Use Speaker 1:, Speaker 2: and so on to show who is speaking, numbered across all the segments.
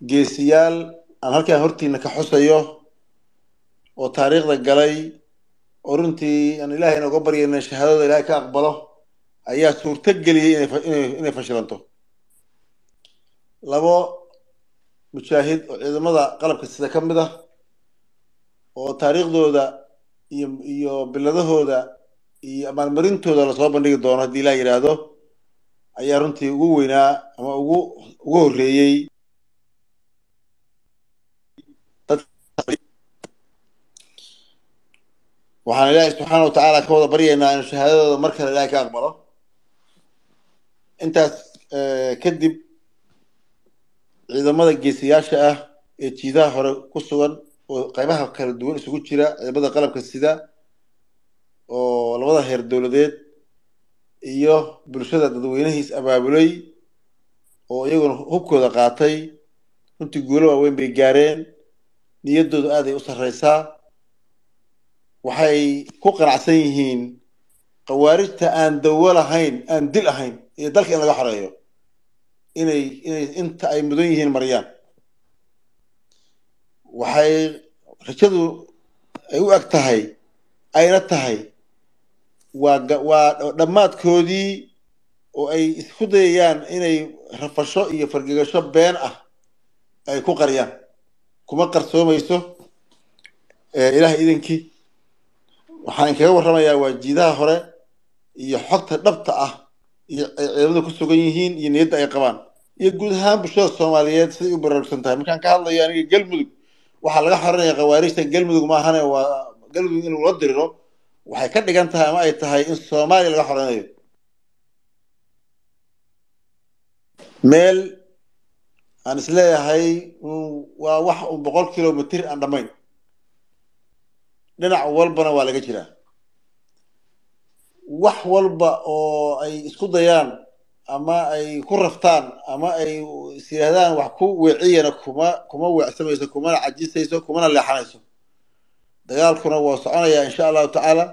Speaker 1: geesiyaal aan halkaan hortiina ka xusayo oo taariikhda galay oo runtii aan ilaahay inooga baryayna shahaadada ilaahay ka aqbalo ayaa suurto geliyey inay fa- inay inay fashilanto. Labo mujaahid oo ciidamada qalabka sida ka mid ah oo taariikhdooda iyo iyo biladahooda iyo abaalmarintooda la soo bandhigi doono haddii ilaa yidhaahdo ayaa runtii ugu weynaa ama ugu ugu horreeyey waxaan ilaahay subxaana watacaala ka wada baryaynaa inuu shahaadadooda mar kale ilaahay ka aqbalo. Intaas eh, kadib ciidamada geesiyaasha ah ee jiidaha hore ku sugan oo qaybaha kala duwan isugu jira ciidamada qalabka sida oo labada heer dowladeed iyo bulshada dadweynihiis abaabulay oo iyaguna hubkooda qaatay runtii guulo waaweyn bay gaareen niyaddoodu aaday u sarreysaa waxay ku qanacsan yihiin khawaarijta aan dawo lahayn aan dil ahayn iyo dalka in laga xoreeyo inay inay inta ay mudan yihiin mariyaan waxay rajadu ay u eg tahay ayna tahay waa waa dhammaadkoodii oo ay isku dayayaan inay rafasho iyo fargegasho been ah ay ku qariyaan. Kuma qarsoomayso eh, ilaah idinkii waxaan kaga warramayaa waa jiidaha hore iyo xogta dhabta ah iyo ay ciidamada ku sugan yihiin iyo niyadda ay qabaan. Iyo guud ahaan bulshada soomaaliyeed siday u baraarugsan tahay. Markaan ka hadlayo aniga galmudug waxaa laga xoranaya khawaarijta galmudug maahane waa galmudug in lagula diriro. Waxay ka dhigan tahay ama ay tahay in soomaaliya laga xoranayo meel aan is leeyahay mm, waa wax un boqol kilomitr aan dhammayn dhinac walbana waa laga jiraa. Wax walba oo ay isku dayaan ama ay ku raftaan ama ay is yidhahdaan wax ku weeciyana kuma kuma weecsamayso kumana cajisayso kumana leexanayso. Dagaalkuna waa soconayaa insha allahu tacaala.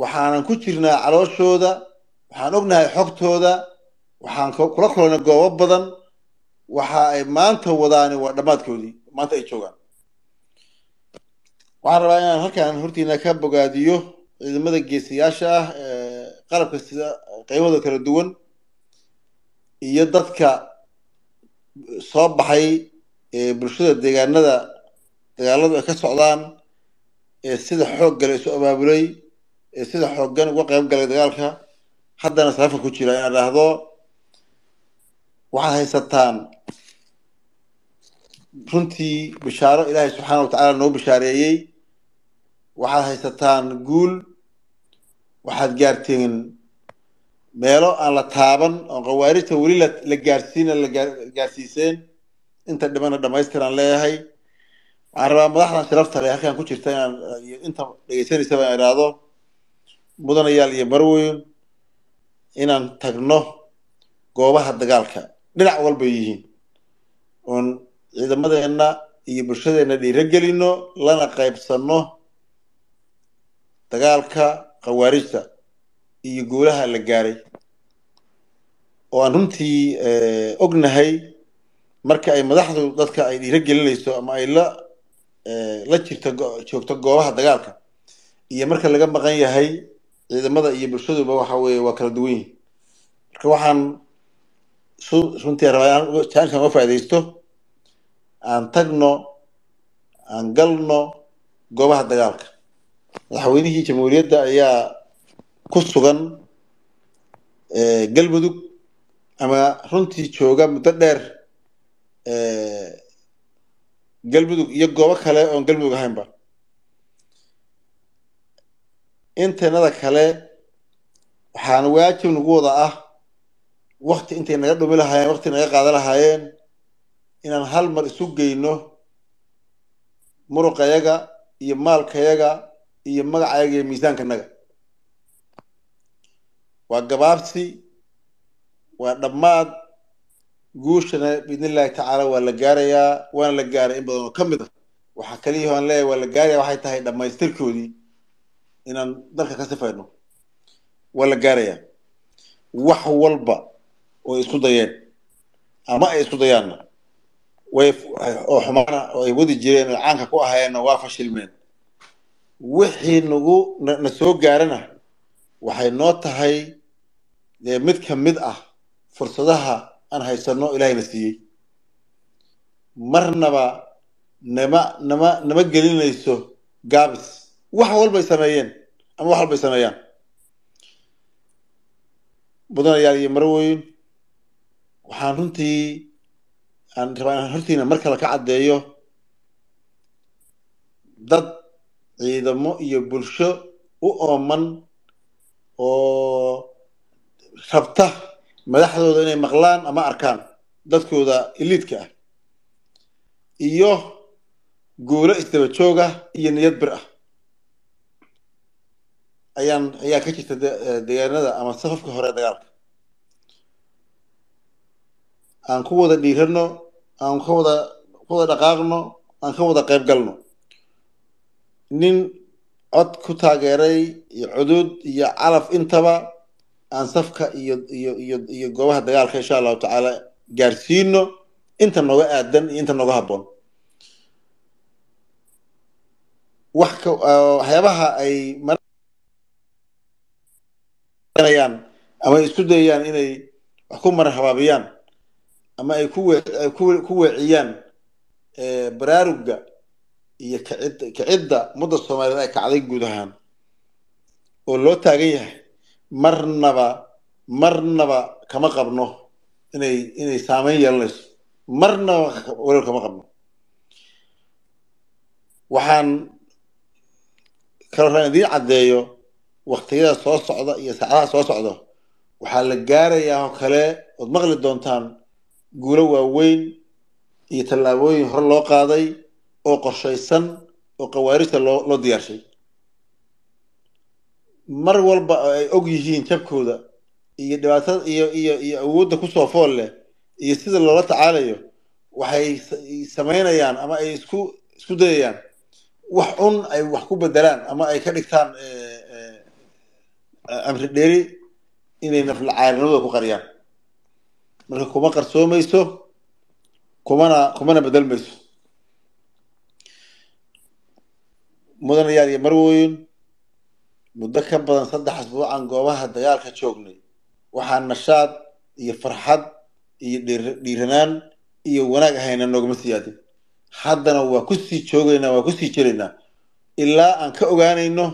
Speaker 1: Waxaanan ku jirnaa calooshooda waxaan ognahay xogtooda waxaan ku- kula kulannay goobo badan. Waxa ay maanta wadaani waa dhammaadkoodii maanta ay joogaan waxaan rabaa inaan halkan hortiina ka bogaadiyo ciidamada geesiyaasha ah ee qalabka sida qaybahooda kala duwan iyo dadka soo baxay ee bulshada deegaanada dagaaladu ay ka socdaan ee sida xoog gale isu abaabulay ee sida xooggan uga qayb galay dagaalka. Haddana safar ku jira inaan dhahdo waxaad haysataan runtii bishaaro ilaahay subxaana wa tacaala noo bishaareeyey waxaad haysataan guul. Waxaad gaarteen meelo aan la taaban oo khawaarijta weli la la gaarsiina la gaar- gaarsiiseen. Inta dhimana dhammaystiraan leeyahay. Waxaan rabaa madaxdan sharafta leh halkan ku jirta inaan iyo inta dhegeysanaysaba inaan idhaahdo. Mudanayaal iyo marweyn inaan tagno goobaha dagaalka. Dhinac walbay yihiin. Oon ciidamadeenna iyo bulshadeenna dhiirogelino lana qaybsanno dagaalka khawaarijta iyo guulaha la gaaray. Oo aan runtii eh, ognahay marka ay madaxdu dadka ay dhiirogelinayso ama ay la eh, la jirto joogto goobaha dagaalka. Iyo marka laga maqan yahay ciidamada iyo bulshaduba waxa weeye waa kala duwan yihiin. Marka waxaan su- runtii rabaa inaan uga- faa'iidaysto aan tagno aan galno goobaha dagaalka madaxweynihii jamhuuriyadda ayaa ku sugan galmudug ama runtii jooga muddo dheer galmudug iyo goobo kale oon galmudug ahaynba. Inteenada kale waxaan waajib nagu wada ah wakti intay naga dhumi lahaayeen wakti naga qaada lahaayeen inaan hal mar isu geyno muruqayaga iyo maalkayaga iyo magacayaga iyo miisaankanaga waa gabaabsi waa dhammaad. Guushana biidn illahi tacaala waa la gaarayaa waana la gaaray in badan oo ka mid ah. Waxaa kaliya aan leeyahay waa la gaaraya waxay tahay dhammaystirkoodii inaan dalka ka sifayno. Waa la gaarayaa. Wax walba oo ay isku dayeen ama ay isku dayaanna. Way oo xumaana oo ay wadi jireen oo caanka ku ahayeenna waa fashilmeen wixii nagu na soo gaarana waxay noo tahay dee mid ka mid ah fursadaha aan haysanno ilaahayna siiyey. Marnaba nama nama nama gelinayso gaabis. Wax walbay sameeyeen ama wax walbay sameeyaan. Mudanayaal iyo marweyn waxaan runtii aan rabaa inaan hortiina mar kale ka caddeeyo dad ciidamo iyo bulsho u ooman oo rabta madaxdooda inay maqlaan ama arkaan dadkooda iliidka ah iyo guulo isdaba jooga iyo niyad bir ah. Ayaan ayaa ka jirta deegaanada ama safafka hore dagaalka. Aan ku wada dhiirano aan ka wada ku wada dhaqaaqno aan ka wada qayb galno nin cod ku taageeray iyo cudud iyo calaf intaba aan safka iyo iyo iyo iyo goobaha dagaalka insha allahu tacaala gaarsiino inta nooga aadan iyo inta nooga habboon. Wax ka waxyaabaha ay marayaan ama ay isku dayayaan inay wax ku maran habaabiyaan ama ay ku we ku weeciyaan baraaruga iyo kacid kicidda ummadda soomaaliyeed ay kacday guud ahaan oo loo taagan yahay marnaba marnaba kama qabno inay inay saameyn yeelanayso. Marnaba walow kama qabno. Waxaan kaloo raan idiin caddeeyo waktiyada soo socda iyo saacadaha soo socda waxaa la gaarayaa oo kale ood maqli doontaan guulo waaweyn iyo tallaabooyin hore loo qaaday oo qorshaysan oo khawaarijta loo loo diyaarshay mar walba oo ay og yihiin jabkooda iyo dhibaatada iyo iyo iyo awoodda ku soo fool leh iyo sida loola tacaalayo waxay samaynayaan ama ay isku isku dayayaan. Wax un ay wax ku bedelaan ama ay ka dhigtaan amri dheri inay naflacaarinimada ku qariyaan. Marka kuma qarsoomayso kumana kumana bedelmayso mudanayaal iyo marwoyin muddo ka badan saddex asbuucan goobaha dagaalka joognay waxaa nashaad iyo farxad iyo dhiiranaan iyo wanaag ahayna noogama siyaadin. Haddana waa ku sii joogaynaa waa ku sii jiraynaa ilaa aan ka ogaanayno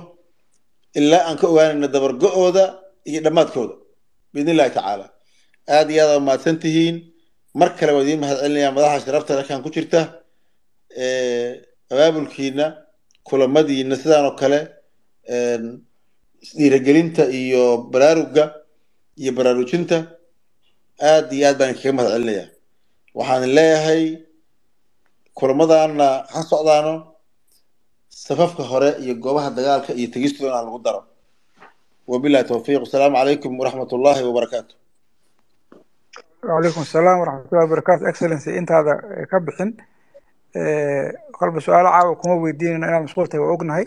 Speaker 1: ilaa aan ka ogaanayno dabargo-ooda iyo dhammaadkooda. Biidn illahi tacaala. Aada iyo aad aa mahadsan tihiin. Mar kale waa idiin mahad celinayaa madaxa sharafta halkan ku jirta. Abaabulkiina kulamadiina sidaan oo kale dhiiragelinta iyo baraaruga iyo baraarujinta aad iyo aad baan kaga mahad celinayaa waxaan leeyahay kulamadaana ha socdaano safafka hore iyo goobaha dagaalka iyo tegistoona lagu daro. Wabilahi tawfiiq. Asalaamu calaykum waraxmat ullahi wabarakaatu
Speaker 2: wacalaykum asalaam waraxmatullahi wabarakatu excellency intaada ka bixin kolba su'aalo caawa kuma weydiinayno inaad mashquul waa ognahay.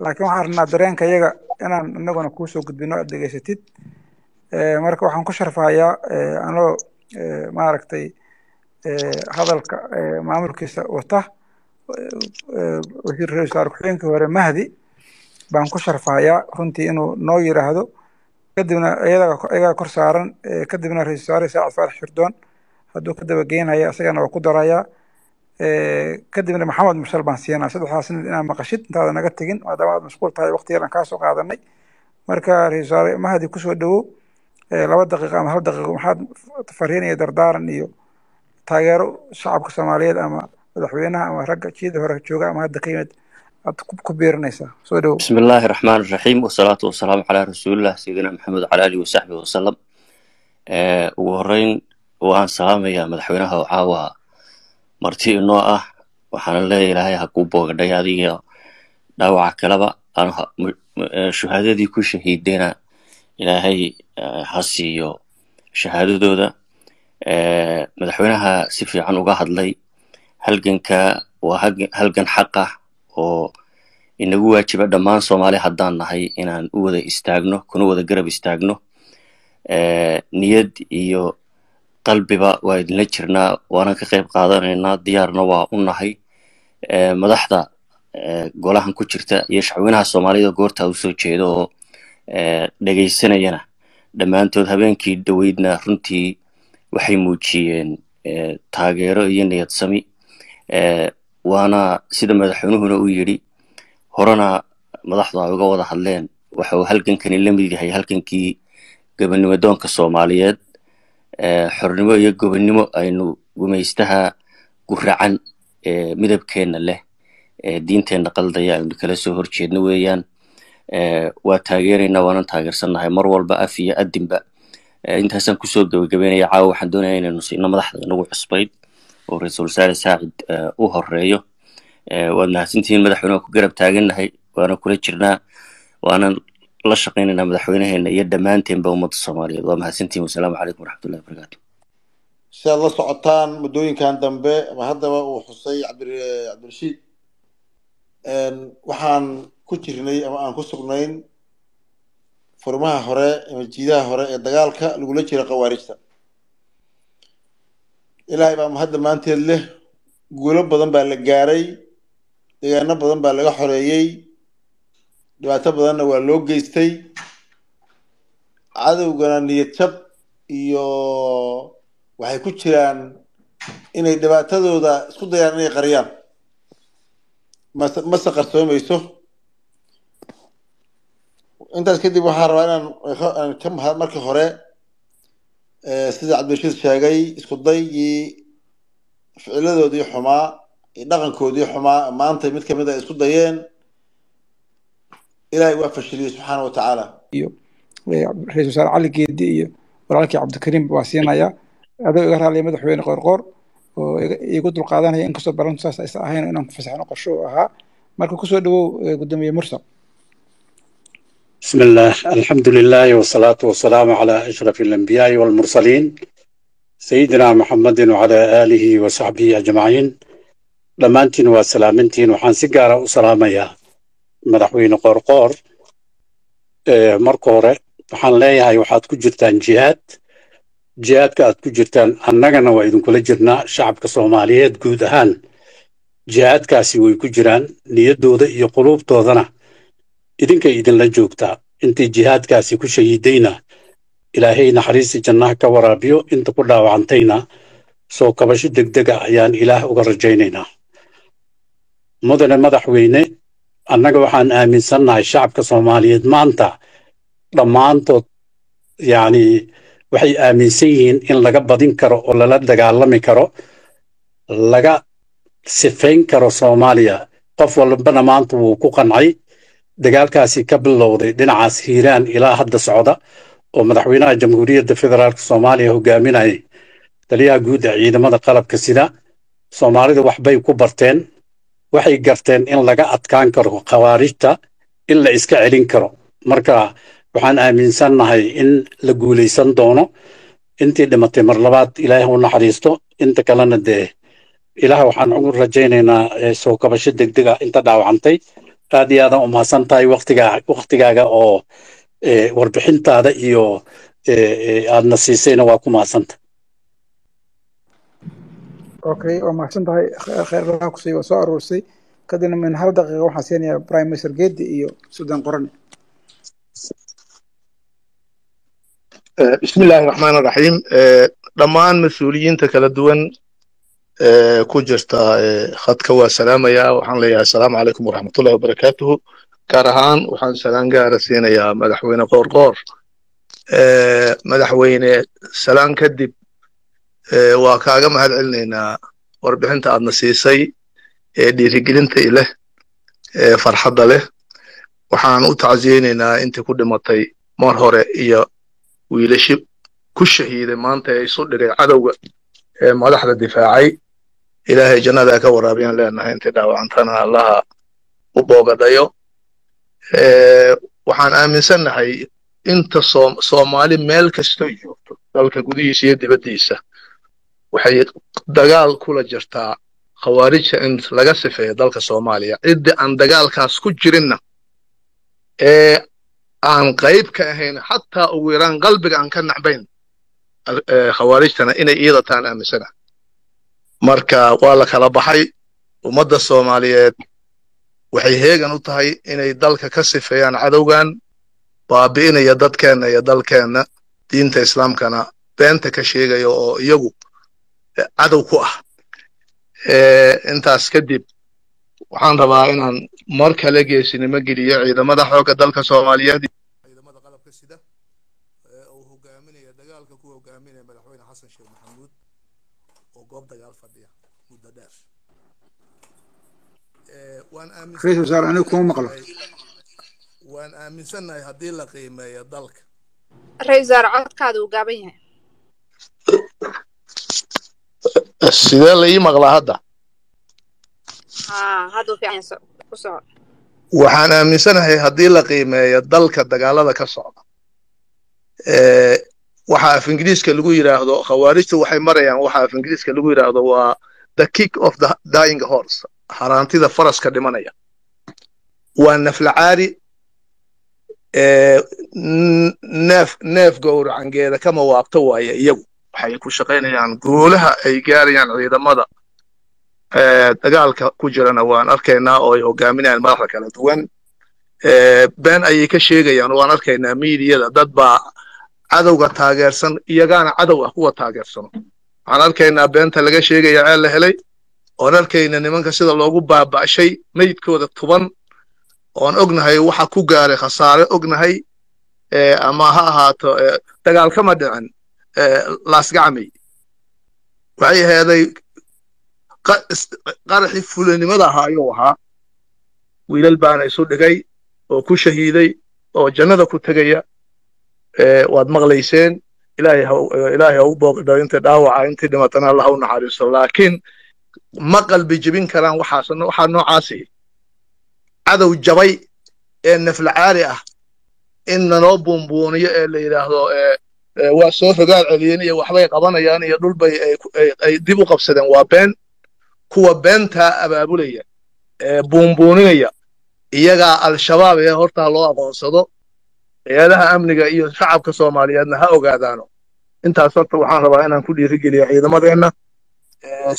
Speaker 2: Laakiin waxaan rabnaa dareenka iyaga inaan inaguna kuusoo gudbino aad dhegeysatid marka waxaan ku sharfahayaa anoo maaragtay hadalka maamulkiisa wata. Wasiir ra'iisul wasaare hore mahdi baan ku sharfahayaa runtii inuu noo yiraahdo. Kadibna iyagaa kor saaran kadibna ra'isul wasaare saacid faarax shirdoon hadduu ka daba geynaya isagana waa ku darayaa Eh, kadibna maxamed mushar baan siiyana saddexdaa inaad maqashid intaada naga tegin. Maadaama aad mashquul tahay wakti yar aan qaadanay. Marka ra'isul wasaare mahadi ku soo dhowow eh, laba daqiiqo ama hal daqiiqo maxaad fariinaya dardaaran iyo taageero shacabka soomaaliyeed ama madaxweynaha ama ragga jiida hore jooga ama hadda ka yimid aad ku biirinaysaa. Soo dhowow
Speaker 3: bismi illaahi raxmaan raxiim wasalaatu wasalaamu calaa rasuulillah sayidina maxamed wacala alihi wasaxbihi wasalam eh, ugu horeyn waan salaamayaa madaxweynaha oo caawa marti inoo ah waxaana leeyahay ha kuu boogadhay adiga dhaawaca kaleba shuhaadadii ku shahiidena ilaahay eh, ha siiyo shahaadadooda. Eh, madaxweynaha si fiican uga hadlay halganka waa halgan xaq ah oo inagu waajiba dhammaan soomaali haddaan nahay inaan u wada istaagno kuna wada garab istaagno. Eh, niyad iyo qalbiba waa idinla jirnaa waanan ka qayb qaadanaynaa diyaarna waa u nahay. Madaxda golahan ku jirta iyo shacweynaha soomaalida goorta u soo jeeda oo dhegaysanayana dhammaantood habeenkii dhoweydna runtii waxay muujiyeen taageero iyo niyad sami. Waana sida madaxweynuhuna u yidhi horena madaxdu ay uga wada hadleen. Waxa uu halgankani la mid yahay halgankii gobonnimo doonka soomaaliyeed xornimo iyo gobonnimo aynu gumaystaha guracan midabkeenna leh. Diinteenna qaldaya aynu kala soo horjeedno weeyaan. Waa taageeraynaa waanan taageersannahay. Mar walba af iyo adinba intaasaan ku soo gebagabeynaya caawa waxaan doonaya inaynu siino madaxda inagu cusbayd oo ra'iisul wasaare saacid u horeeyo waad mahadsantihiin madaxweyne waan ku garab taagannahay waana kula jirnaa waanan la shaqaynaynaa madaxweynaheena iyo dhammaanteenba ummadda soomaaliyeed. Waa mahadsantihiin. Wasalaamu calaykum waraxmatullahi wabarakaatu
Speaker 1: si aad la socotaan muddooyinkan dambe ama haddaba uu xusay cabdirashiid waxaan ku jirnay ama aan ku sugnayn furmaha hore ama jiidaha hore ee dagaalka lagula jira khawaarijta. Ilaahay baa mahad dhammaanteed leh guulo badan baa la gaaray deegaano badan baa laga xoreeyey dhibaato badanna waa loo geystay. Cadowgana niyad jab iyo waxay ku jiraan inay dhibaatadooda isku dayaan inay qariyaan. Mase mase qarsoomayso? Intaas kadib waxaan rabaa inaan ka mahad marka hore sida cabdirashiid sheegay isku daygii ficiladoodii xumaa iyo dhaqankoodii xumaa maanta mid ka mid a isku dayeen ilaahay waa fashiliyey subxaana watacaala
Speaker 2: iyo ra-isul wasaare cali geedi iyo walaalkii cabdikariim waa siinaya adoo iga raaliya madaxweyne qoorqoor oo igu dulqaadanaya inkastoo balantu saas aysa ahayn inaan ku fasaxno qorsho u ahaa marka kusoo dhawow gudoomiye mursal
Speaker 4: بسم الله الحمد لله والصلاة والسلام على أشرف الأنبياء والمرسلين سيدنا محمد وعلى آله وصحبه أجمعين dhammaantiin waa salaamintiin waxaan si gaara u salaamayaa madaxweyne qoorqoor marka hore waxaan leeyahay waxaad ku jirtaan jihaad. Jihaadka aad ku jirtaan annagana waa idinkula jirnaa shacabka soomaaliyeed guud ahaan. Jihaadkaasi way ku jiraan niyaddooda iyo quluubtoodana. Idinkay idinla joogtaa intii jihaadkaasi ku shahiidayna ilaahay naxariisi jannaha ka waraabiyo inta ku dhaawacantayna soo kabasho degdega ayaan ilaah uga rajaynaynaa. Mudane madaxweyne annaga waxaan aaminsannahay shacabka soomaaliyeed maanta dhammaantood yacni waxay aaminsan yihiin in laga badin karo oo lala dagaalami karo laga sifayn karo soomaaliya. Qof walbana maanta wuu ku qancay. Dagaalkaasi ka bilowday dhinacaas hiiraan ilaa hadda socda oo madaxweynaha jamhuuriyadda federaalk soomaaliya hogaaminayay taliyaha guud ee ciidamada qalabka sida soomaalida waxbay ku barteen waxay garteen in laga adkaan karo khawaarijta in la iska celin karo. Marka waxaan aaminsannahay in la guulaysan doono. Intii dhimatay mar labaad ilaahay u naxariisto. Inta kalena dee ilaah waxaan ugu rajaynaynaa soo kabasho degdega inta dhaawacantay. Aad iyo aadaan umahadsan tahay waktigaa waktigaaga oo warbixintaada iyo aadna siisayna waa ku mahadsanta
Speaker 2: okay waa mahadsan tahay kheyrlaha ku sii waa soo aruursay kadibna min hal daqiiqa waxaan siinayaa prime minister geedi iyo sudan qorane
Speaker 5: bismi illaahi raxmaan raxiim dhammaan mas'uuliyiinta kala duwan ku jirta khadka waa salaamaya waxaan leeyahay asalaamu calaykum waraxmatullahi wabarakaatuhu. Gaar ahaan waxaan salaan gaara siinayaa madaxweyne qoorqoor madaxweyne salaan kadib waa kaaga mahad celinaynaa warbixinta aadna siisay ee dhiirigelinta leh ee farxadda leh. Waxaan u tacsiyeynaynaa intii ku dhimatay mar hore iyo wiilashi ku shahiiday maanta ee isu dhigay cadowga ee madaxda difaacay. Ilaahay jannadaa ka waraabiyaan leenahay intii dhaawacantana allaha u boogadhayo waxaan aaminsannahay inta soomaali meel kastoo joogto dalka gudihiisa iyo dibaddiisa waxay dagaal kula jirtaa khawaarijta in laga sifeeyo dalka soomaaliya. Ciddii aan dagaalkaas ku jirinna ee aan qayb ka ahayn xataa ugu yaraan qalbiga aan ka nacbayn khawaarijtana inay iyada taan aaminsana. Marka waa la kala baxay ummadda soomaaliyeed waxay heegan u tahay inay dalka ka sifeeyaan cadowgan baabi'inaya dadkeenna iyo dalkeenna diinta islaamkana beenta ka sheegaya oo iyagu cadow ku ah. Intaas kadib waxaan rabaa inaan mar kale geesinimo geliyo ciidamada xoogga dalka soomaaliyeed. Ciidamada qalabka sida uu hogaaminaya dagaalka ku hogaaminaya madaxweyne xasan sheekh maxamuud oo goob dagaal fadhiya muddo dheer.
Speaker 2: Ra'iisul wasaare anigu kuma maqlo.
Speaker 5: Waan aaminsannahay haddii la qiimeeyo dalka.
Speaker 6: Wasaare codkaada uu gaaban yahay
Speaker 5: sidee la ii maqlaa hadda? Waxaan aaminsanahay haddii la qiimeeyo dalka dagaalada ka socda waxa af ingiriiska lagu yidhaahdo khawaarijtu waxay marayaan waxa af ingiriiska lagu yidhaahdo waa the kick of the dying horse haraantida faraska dhimanaya. Waa naflacaari neef neef gowracangeeda kama waabto waaye iyagu waxay ku shaqaynayaan guulaha ay gaarayaan ciidamada. Dagaalka ku jirana waan arkaynaa oo ay hogaaminayaan madaxda kala duwan. Been ayay ka sheegayaan waan arkaynaa miidiyada. Dad baa cadowga taageersan iyagaana cadow ah kuwa taageersano waxaan arkaynaa beenta laga sheegaya ceel la helay oon arkayna nimanka sida loogu baaba'shay meydkooda tuban. Oon ognahay waxa ku gaaray khasaare ognahay ama ha ahaato dagaal kama dhicin laasgacmay waxay aheeday qaraxii fulinimada ahaa ayuu ahaa. Wiilal baana isu dhigay oo ku shahiiday oo jannada ku tegaya waad maqlayseen ilaahay ha u booqdho inta dhaawaca intii dhimatana allah u naxariisto laakiin ma qalbi jebin karaan waxaas waxaa noocaasi. Cadow jabay ee naflacaari ah. In nanoo buunbuuniyo ee la yidhaahdo waa soo rogaal celiyeen iyo waxbay qabanayaan iyo dhulbay ay dib u qabsadeen. Waa been kuwa beentaa abaabulaya ee buunbuuninaya. Iyagaa al-shabaab ee hortaa loo aqoonsado hay'adaha amniga iyo shacabka soomaaliyeedna ha ogaadaano. Intaas horta waxaan rabaa inaan ku dhiirigeliyo ciidamadeenna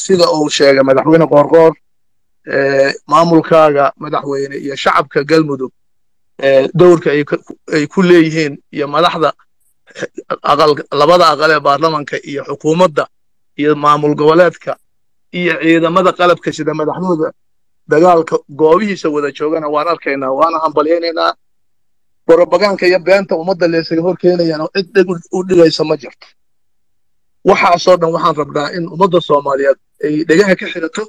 Speaker 5: sida uu sheegay madaxweyne qoorqoor maamulkaaga madaxweyne iyo shacabka galmudug dowrka ay ku leeyihiin iyo madaxda labada aqal ee baarlamanka iyo xukuumadda iyo maamul goboleedka iyo ciidamada qalabka sida madaxdooda dagaalka goobihiisa wada joogana waan arkaynaa waana hambalyaynaynaa borobaganka iyo beenta ummadda leesaga hor keenayaan cid dheg u dhigaysa ma jirto. Waxaasoo dhan waxaan rabnaa in ummadda soomaaliyeed ay dhegaha ka xirato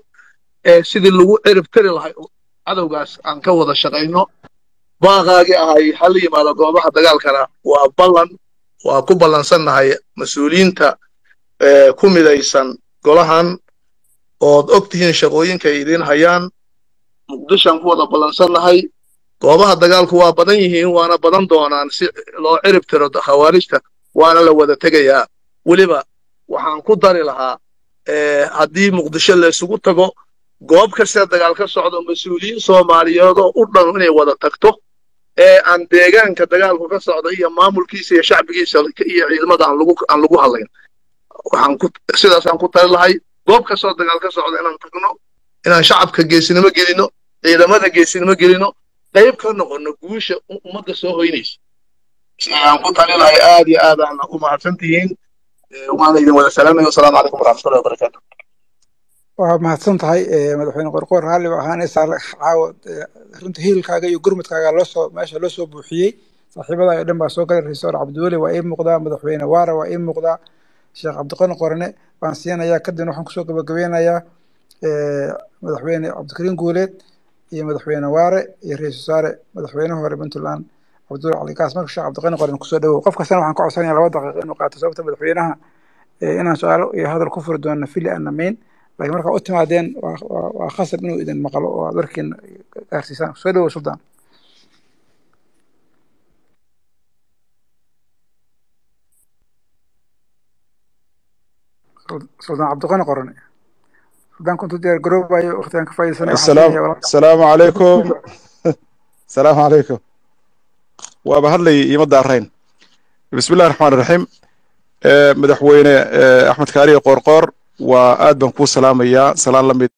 Speaker 5: ee sidii lagu cirib tiri lahay cadowgaas aan ka wada shaqayno. Baaqaagii ahay hala yimaado goobaha dagaalkana waa ballan waa ku ballansannahay mas'uuliyiinta ku midaysan golahan ood og tihiin shaqooyinka ay idiin hayaan. Muqdishoan ku wada ballansannahay goobaha dagaalku waa badan yihiin waana badan doonaan si loo cirib tiro khawaarijta waana la wada tegayaa. Weliba waxaan ku dari lahaa haddii muqdisho la isugu tago goob kastee dagaal ka socdo mas'uuliyiin soomaaliyeedoo u dhan inay wada tagto ee aan deegaanka dagaalku ka socda iyo maamulkiisa iyo shacbigiisa iyo ciidamada aan lagu hadlayn. Sidaasaan ku tali lahay goob kastoo dagaal ka socda inaan tagno inaan shacabka geesinimo gelino ciidamada geesinimo gelino qayb ka noqono guusha ummadda soo hoynaysa. Aan ku tali lahay aad iyo aad aan u mahadsan tihiin waana idin wada salaamaya wasalaamu calaykum waraxmatullahi wabarakaatu
Speaker 2: waa mahadsan tahay madaxweyne qorqoor raalli ba ahaanaysaa caawa runta hiilkaaga iyo gurmudkaaga loosoo meesha loo soo buuxiyey. Saaxiibada oo dhan baa soo galay raiisul cabdiweli waa ii muuqdaa madaxweyne waara waa ii muuqdaa sheekh cabdiqani qorne baan siinayaa kadibna waxaan ku soo gabagabeynayaa madaxweyne cabdikariin guuleed iyo madaxweyne waare iyo ra'iisul wasaare madaxweynaha hore puntland cabdulla cali marka sheekh cabdiqani qorne ku soo dhawow qof kastana waxaan ka codsanaya laba daqiiqo inuu qaato. Sababta madaxweynaha inaan su'aalo iyo hadal ku furi doono fili anamayn laakiin markaa u timaadeen waa khasab inuu idin maqlo oo aad warkiin gaarsiisaan. Soo dhawow suldaan suldaan cabdiqani qorane suldaan kuntu diyaar garoobayo waqtigan ka faa'iidaysanay.
Speaker 7: Asalaamu calaykum asalaamu calaykum waaba hadlayay iima daarayn bismi illahi raxmaan raxiim madaxweyne axmed kaariye qoorqoor waa aad baan kuu salaamayaa. Salaan la mid